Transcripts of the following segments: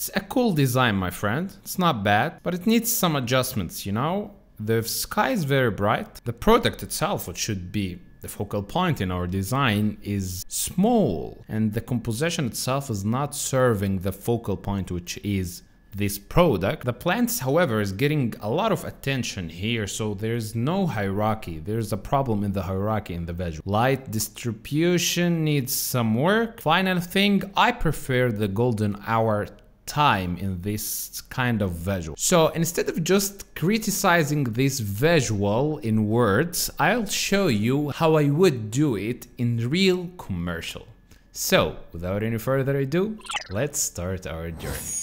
It's a cool design, my friend. It's not bad, but it needs some adjustments, you know? The sky is very bright. The product itself, which should be the focal point in our design is small and the composition itself is not serving the focal point which is this product. The plants, however, is getting a lot of attention here, so there's no hierarchy. There's a problem in the hierarchy in the visual. Light distribution needs some work. Final thing, I prefer the golden hour time in this kind of visual. So instead of just criticizing this visual in words, I'll show you how I would do it in real commercial. So without any further ado, let's start our journey.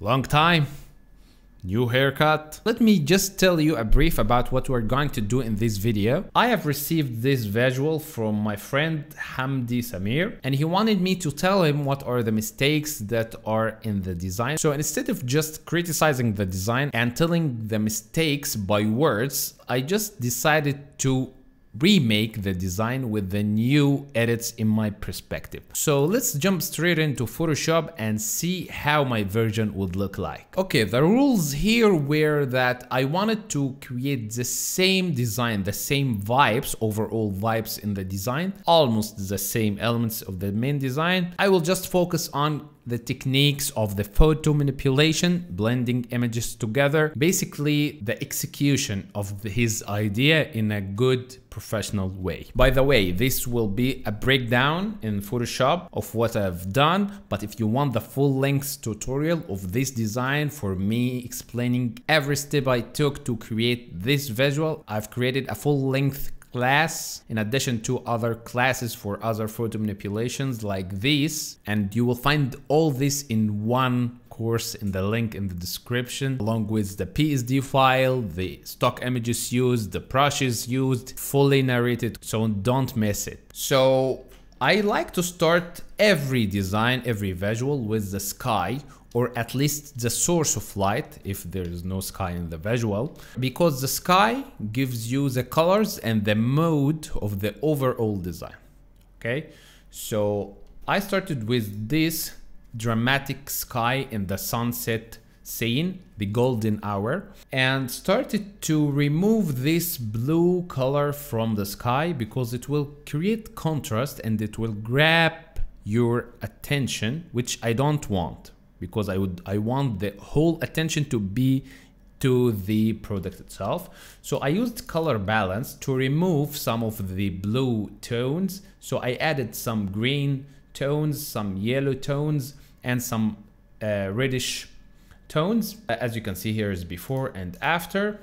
Long time, new haircut. Let me just tell you a brief about what we're going to do in this video. I have received this visual from my friend Hamdi Samir and he wanted me to tell him what are the mistakes that are in the design. So instead of just criticizing the design and telling the mistakes by words, I just decided to remake the design with the new edits in my perspective. So let's jump straight into Photoshop and see how my version would look like. Okay, the rules here were that I wanted to create the same design, the same vibes, overall vibes in the design, almost the same elements of the main design. I will just focus on the techniques of the photo manipulation, blending images together, basically the execution of his idea in a good professional way. By the way, this will be a breakdown in Photoshop of what I've done, but if you want the full length tutorial of this design for me explaining every step I took to create this visual, I've created a full length class in addition to other classes for other photo manipulations like this and you will find all this in one course in the link in the description along with the PSD file, the stock images used, the brushes used, fully narrated so don't miss it. So I like to start every design, every visual with the sky or at least the source of light if there is no sky in the visual because the sky gives you the colors and the mode of the overall design okay so I started with this dramatic sky in the sunset scene the golden hour and started to remove this blue color from the sky because it will create contrast and it will grab your attention which I don't want because I would I want the whole attention to be to the product itself. So I used color balance to remove some of the blue tones. So I added some green tones, some yellow tones, and some uh, reddish tones. As you can see here is before and after.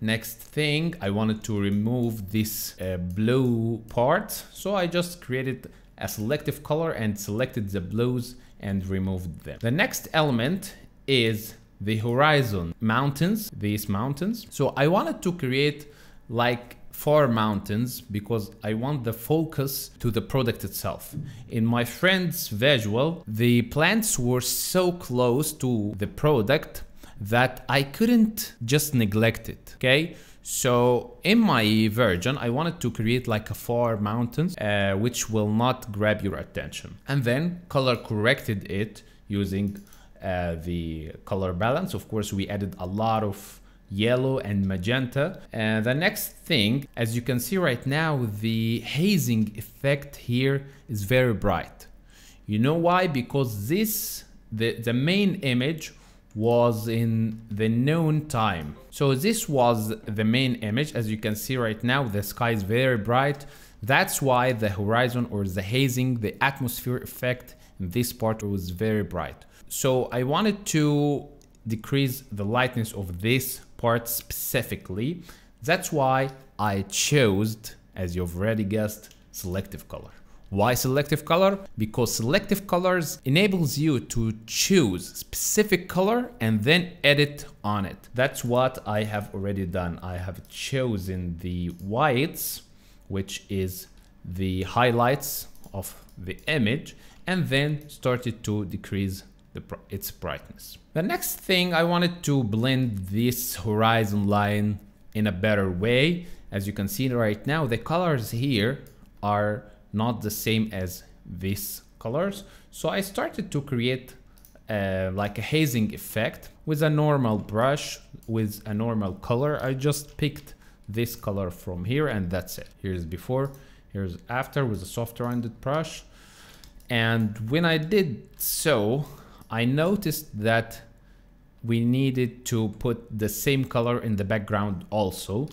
Next thing, I wanted to remove this uh, blue part. So I just created a selective color and selected the blues and removed them. The next element is the horizon mountains, these mountains. So I wanted to create like four mountains because I want the focus to the product itself. In my friend's visual, the plants were so close to the product that I couldn't just neglect it, okay? So in my version, I wanted to create like a four mountains, uh, which will not grab your attention. And then color corrected it using uh, the color balance. Of course, we added a lot of yellow and magenta. And the next thing, as you can see right now, the hazing effect here is very bright. You know why? Because this, the, the main image was in the noon time. So this was the main image. As you can see right now, the sky is very bright. That's why the horizon or the hazing, the atmosphere effect in this part was very bright. So I wanted to decrease the lightness of this part specifically. That's why I chose, as you've already guessed, selective color. Why selective color? Because selective colors enables you to choose specific color and then edit on it. That's what I have already done. I have chosen the whites, which is the highlights of the image and then started to decrease the, its brightness. The next thing I wanted to blend this horizon line in a better way. As you can see right now, the colors here are not the same as this colors. So I started to create uh, like a hazing effect with a normal brush with a normal color. I just picked this color from here and that's it. Here's before, here's after with a soft rounded brush. And when I did so, I noticed that we needed to put the same color in the background also.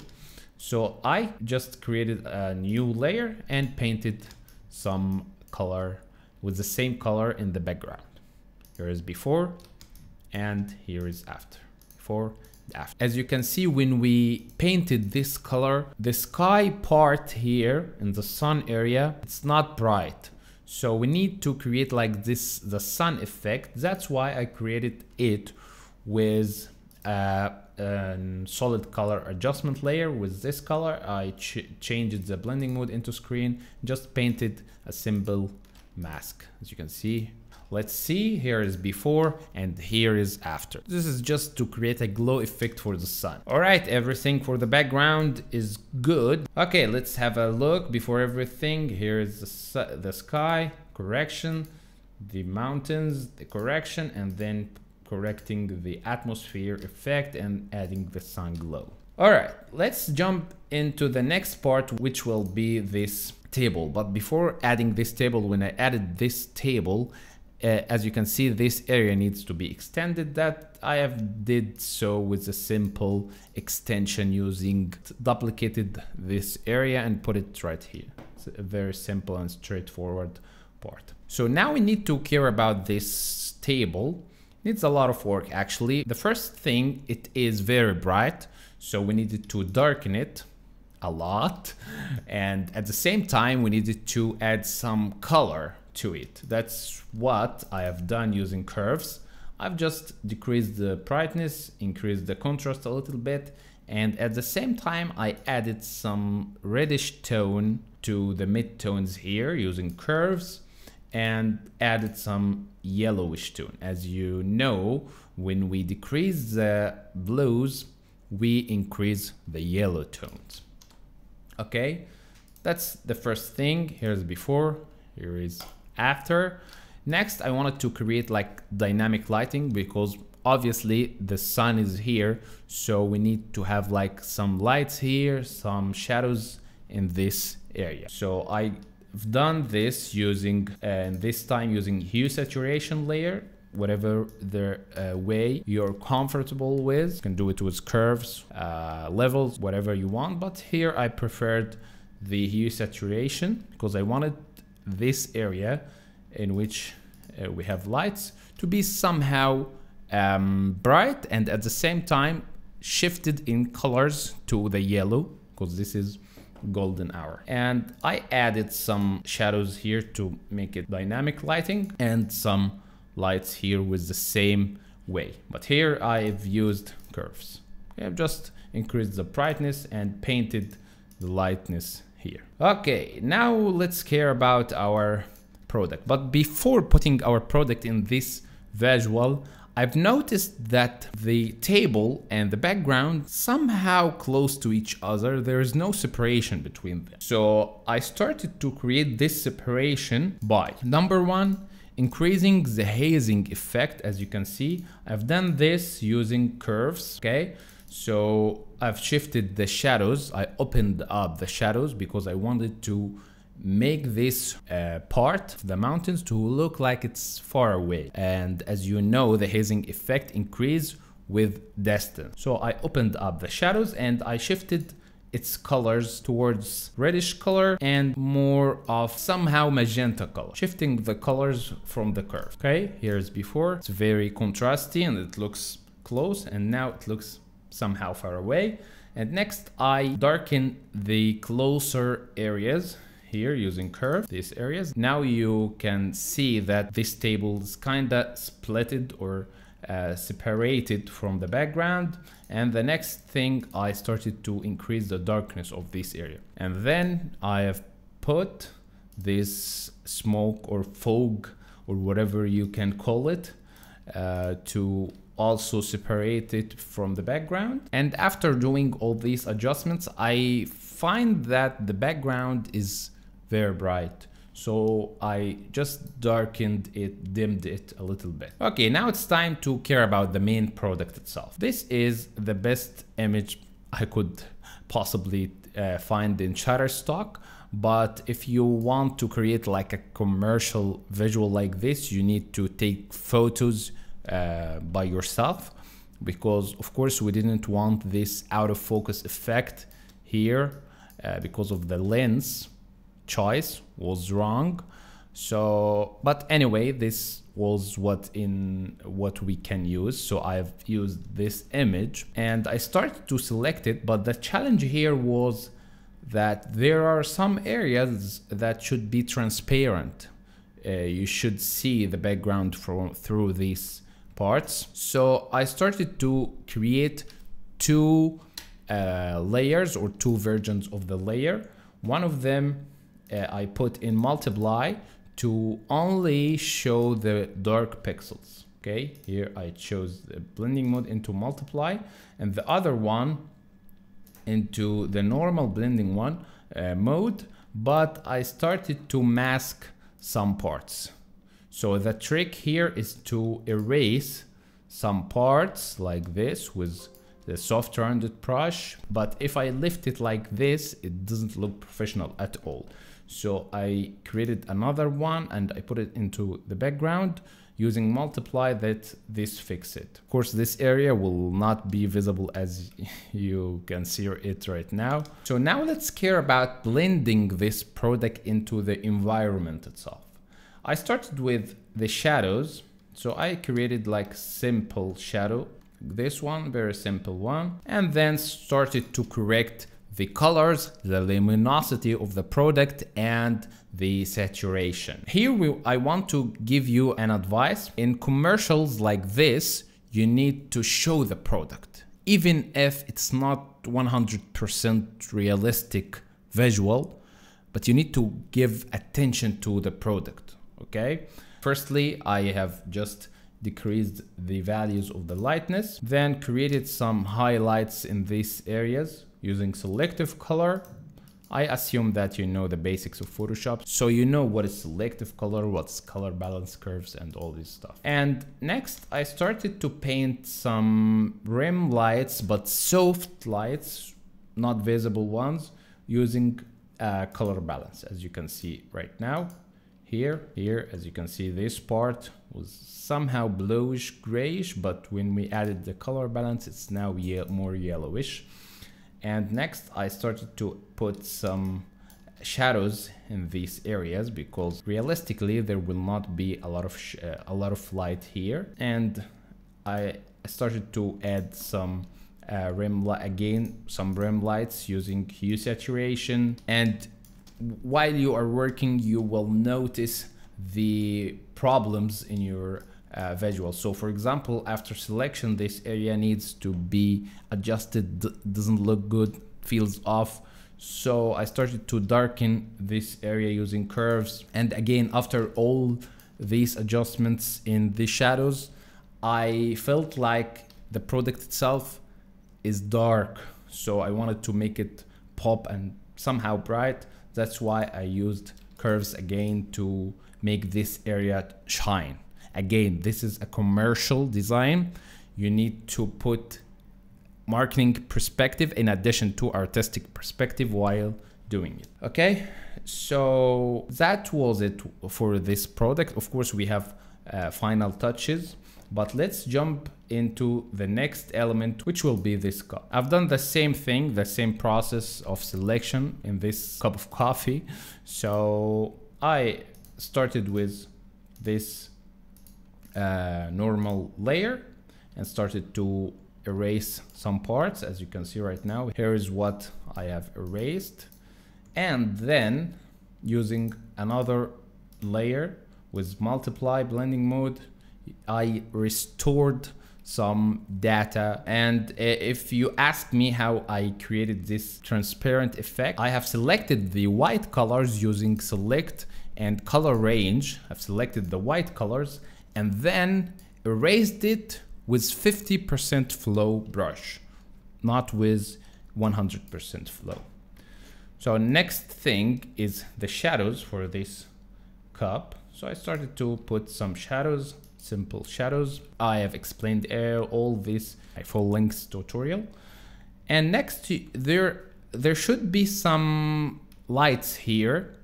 So I just created a new layer and painted some color with the same color in the background. Here is before and here is after. Before, after. As you can see, when we painted this color, the sky part here in the sun area, it's not bright. So we need to create like this, the sun effect. That's why I created it with uh, a solid color adjustment layer with this color. I ch changed the blending mode into screen, just painted a simple mask. As you can see, Let's see, here is before and here is after. This is just to create a glow effect for the sun. All right, everything for the background is good. Okay, let's have a look before everything. Here is the, the sky, correction, the mountains, the correction, and then correcting the atmosphere effect and adding the sun glow. All right, let's jump into the next part, which will be this table. But before adding this table, when I added this table, uh, as you can see, this area needs to be extended that I have did so with a simple extension using duplicated this area and put it right here. It's a very simple and straightforward part. So now we need to care about this table. Needs a lot of work actually. The first thing, it is very bright. So we needed to darken it a lot. And at the same time, we needed to add some color to it. That's what I have done using curves. I've just decreased the brightness, increased the contrast a little bit, and at the same time I added some reddish tone to the midtones here using curves and added some yellowish tone. As you know, when we decrease the blues, we increase the yellow tones. Okay, that's the first thing. Here's before, here is after. Next, I wanted to create like dynamic lighting because obviously the sun is here. So we need to have like some lights here, some shadows in this area. So I've done this using, and uh, this time using hue saturation layer whatever the uh, way you're comfortable with. You can do it with curves, uh, levels, whatever you want. But here I preferred the hue saturation because I wanted this area in which uh, we have lights to be somehow um, bright and at the same time shifted in colors to the yellow because this is golden hour. And I added some shadows here to make it dynamic lighting and some lights here with the same way. But here I've used curves. I've just increased the brightness and painted the lightness here. Okay, now let's care about our product. But before putting our product in this visual, I've noticed that the table and the background somehow close to each other. There is no separation between them. So I started to create this separation by number one, increasing the hazing effect. As you can see, I've done this using curves. Okay. So I've shifted the shadows. I opened up the shadows because I wanted to make this uh, part the mountains to look like it's far away. And as you know, the hazing effect increase with distance. So I opened up the shadows and I shifted its colors towards reddish color and more of somehow magenta color, shifting the colors from the curve. Okay, here's before. It's very contrasty and it looks close and now it looks somehow far away. And next I darken the closer areas here using curve, these areas. Now you can see that this table is kinda splitted or uh, separated from the background. And the next thing I started to increase the darkness of this area. And then I have put this smoke or fog or whatever you can call it uh, to also separate it from the background. And after doing all these adjustments, I find that the background is very bright. So I just darkened it, dimmed it a little bit. Okay, now it's time to care about the main product itself. This is the best image I could possibly uh, find in Shutterstock. But if you want to create like a commercial visual like this, you need to take photos by yourself because of course we didn't want this out of focus effect here uh, because of the lens choice was wrong. So but anyway this was what in what we can use. So i've used this image and i started to select it but the challenge here was that there are some areas that should be transparent. Uh, you should see the background from through these parts so i started to create two uh, layers or two versions of the layer one of them uh, I put in multiply to only show the dark pixels. Okay, here I chose the blending mode into multiply and the other one into the normal blending one uh, mode, but I started to mask some parts. So the trick here is to erase some parts like this with the soft rounded brush, but if I lift it like this, it doesn't look professional at all. So I created another one and I put it into the background using multiply that this fix it. Of course, this area will not be visible as you can see it right now. So now let's care about blending this product into the environment itself. I started with the shadows. So I created like simple shadow, this one, very simple one, and then started to correct the colors, the luminosity of the product and the saturation. Here we, I want to give you an advice. In commercials like this, you need to show the product. Even if it's not 100% realistic visual, but you need to give attention to the product, okay? Firstly, I have just decreased the values of the lightness, then created some highlights in these areas using selective color. I assume that you know the basics of Photoshop. So you know what is selective color, what's color balance curves and all this stuff. And next I started to paint some rim lights, but soft lights, not visible ones, using uh, color balance as you can see right now. Here, here, as you can see, this part was somehow bluish grayish, but when we added the color balance, it's now ye more yellowish. And next I started to put some shadows in these areas because realistically there will not be a lot of uh, a lot of light here and I started to add some uh, rim again some rim lights using hue saturation and while you are working you will notice the problems in your uh, visual. So for example, after selection, this area needs to be adjusted, doesn't look good, feels off. So I started to darken this area using curves. And again, after all these adjustments in the shadows, I felt like the product itself is dark. So I wanted to make it pop and somehow bright. That's why I used curves again to make this area shine. Again, this is a commercial design. You need to put marketing perspective in addition to artistic perspective while doing it. Okay, so that was it for this product. Of course, we have uh, final touches, but let's jump into the next element, which will be this cup. I've done the same thing, the same process of selection in this cup of coffee. So I started with this uh, normal layer and started to erase some parts as you can see right now here is what I have erased and then using another layer with multiply blending mode I restored some data and uh, if you ask me how I created this transparent effect I have selected the white colors using select and color range I've selected the white colors and then erased it with 50% flow brush, not with 100% flow. So next thing is the shadows for this cup. So I started to put some shadows, simple shadows. I have explained all this full links tutorial. And next there, there should be some lights here.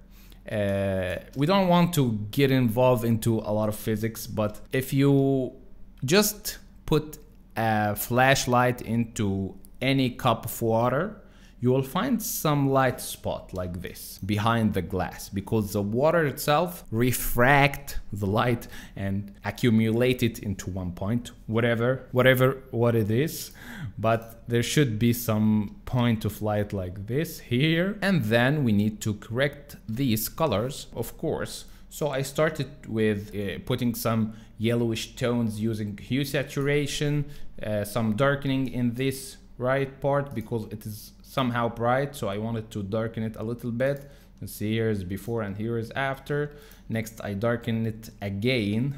Uh, we don't want to get involved into a lot of physics, but if you just put a flashlight into any cup of water, you will find some light spot like this behind the glass because the water itself refract the light and accumulate it into one point whatever whatever what it is. But there should be some point of light like this here. And then we need to correct these colors of course. So I started with uh, putting some yellowish tones using hue saturation, uh, some darkening in this right part because it is somehow bright so I wanted to darken it a little bit. See here is before and here is after. Next I darken it again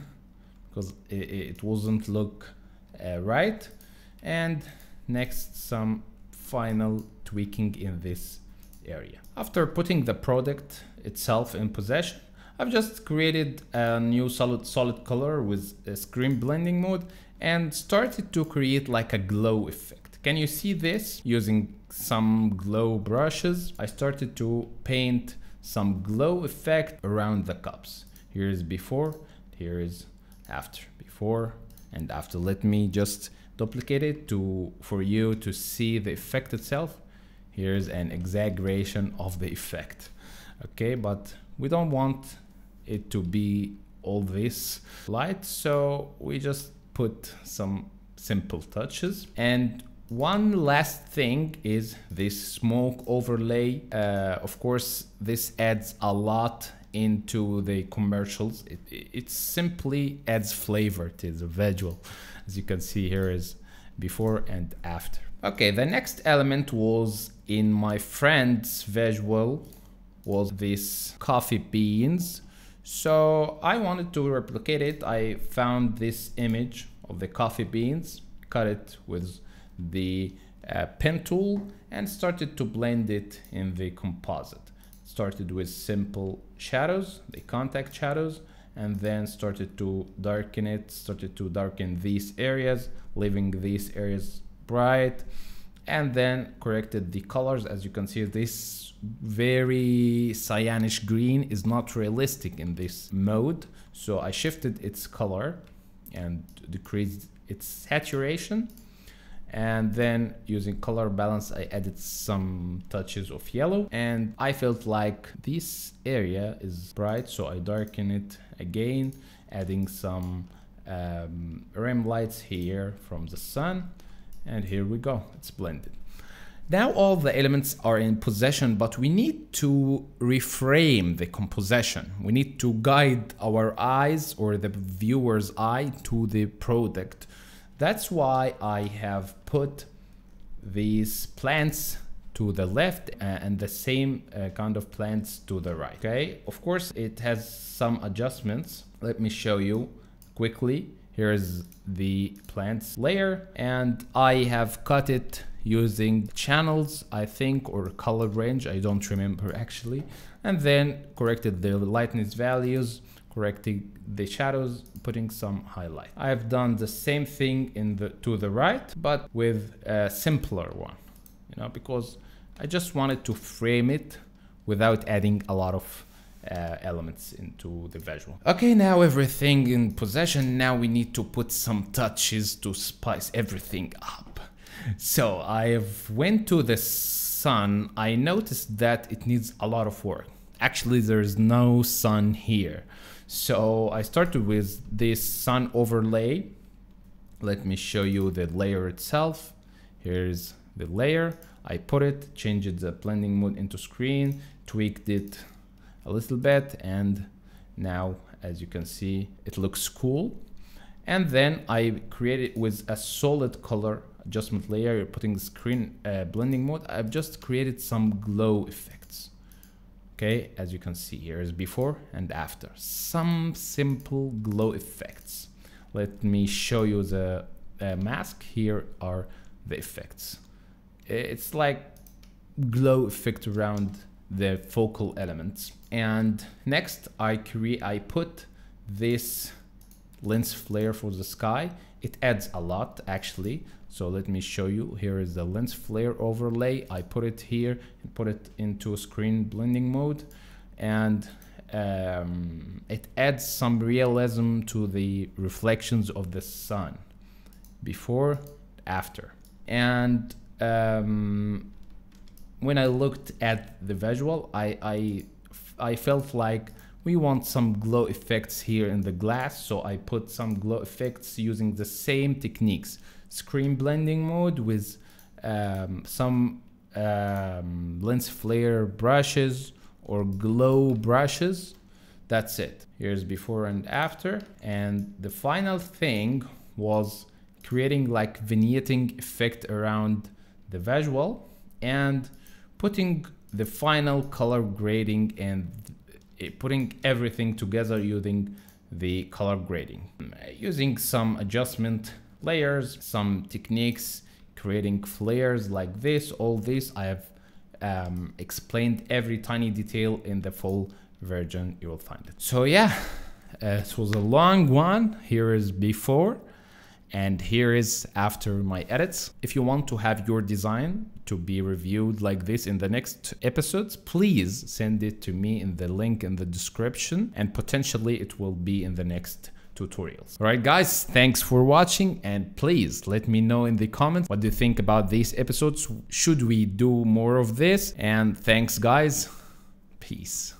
because it, it wasn't look uh, right. And next some final tweaking in this area. After putting the product itself in possession I've just created a new solid solid color with a screen blending mode and started to create like a glow effect can you see this? Using some glow brushes, I started to paint some glow effect around the cups. Here is before, here is after. Before and after. Let me just duplicate it to for you to see the effect itself. Here's an exaggeration of the effect. Okay, but we don't want it to be all this light, so we just put some simple touches and one last thing is this smoke overlay. Uh, of course, this adds a lot into the commercials. It, it simply adds flavor to the visual. As you can see here is before and after. Okay, the next element was in my friend's visual was this coffee beans. So I wanted to replicate it. I found this image of the coffee beans, cut it with the uh, pen tool and started to blend it in the composite. Started with simple shadows, the contact shadows, and then started to darken it, started to darken these areas, leaving these areas bright, and then corrected the colors. As you can see, this very cyanish green is not realistic in this mode. So I shifted its color and decreased its saturation and then using color balance I added some touches of yellow. And I felt like this area is bright so I darken it again adding some um, rim lights here from the sun. And here we go it's blended. Now all the elements are in possession, but we need to reframe the composition. We need to guide our eyes or the viewer's eye to the product that's why I have put these plants to the left uh, and the same uh, kind of plants to the right. Okay, of course it has some adjustments. Let me show you quickly. Here's the plants layer and I have cut it using channels, I think, or color range. I don't remember actually. And then corrected the lightness values correcting the shadows, putting some highlight. I have done the same thing in the to the right, but with a simpler one, you know, because I just wanted to frame it without adding a lot of uh, elements into the visual. Okay, now everything in possession. Now we need to put some touches to spice everything up. So I have went to the sun. I noticed that it needs a lot of work. Actually, there's no sun here. So I started with this sun overlay. Let me show you the layer itself. Here's the layer. I put it, changed the blending mode into screen, tweaked it a little bit, and now, as you can see, it looks cool. And then I created with a solid color adjustment layer, putting the screen uh, blending mode. I've just created some glow effects okay as you can see here is before and after some simple glow effects let me show you the uh, mask here are the effects it's like glow effect around the focal elements. And next I create, I put this lens flare for the sky. It adds a lot actually. So let me show you. Here is the lens flare overlay. I put it here and put it into screen blending mode. And um, it adds some realism to the reflections of the sun before, after. And um, when I looked at the visual, I, I, I felt like we want some glow effects here in the glass. So I put some glow effects using the same techniques. Screen blending mode with um, some um, lens flare brushes or glow brushes. That's it. Here's before and after. And the final thing was creating like vignetting effect around the visual and putting the final color grading and putting everything together using the color grading. Using some adjustment layers, some techniques, creating flares like this, all this I have um, explained every tiny detail in the full version, you will find it. So yeah, uh, it was a long one. Here is before and here is after my edits. If you want to have your design to be reviewed like this in the next episodes, please send it to me in the link in the description and potentially it will be in the next tutorials. All right, guys, thanks for watching and please let me know in the comments what do you think about these episodes. Should we do more of this? And thanks, guys. Peace.